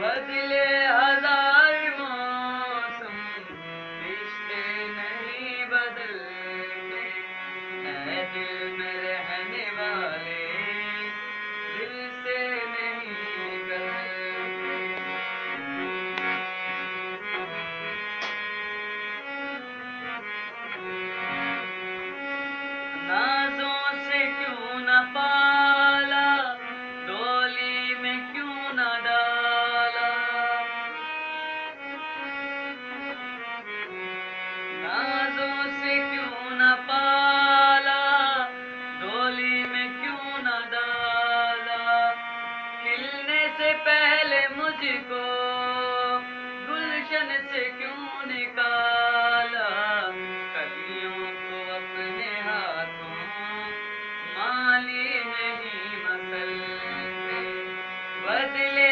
بدلے ہزار موسم، رشتے نہیں بدلتے، اے دل میں رہنے والے، دل سے نہیں نکلتے نازوں سے کیوں نہ مجھ کو گلشن سے کیوں نکالا؟ کلیوں کو اپنے ہاتھوں مالی نہیں مسل بدلے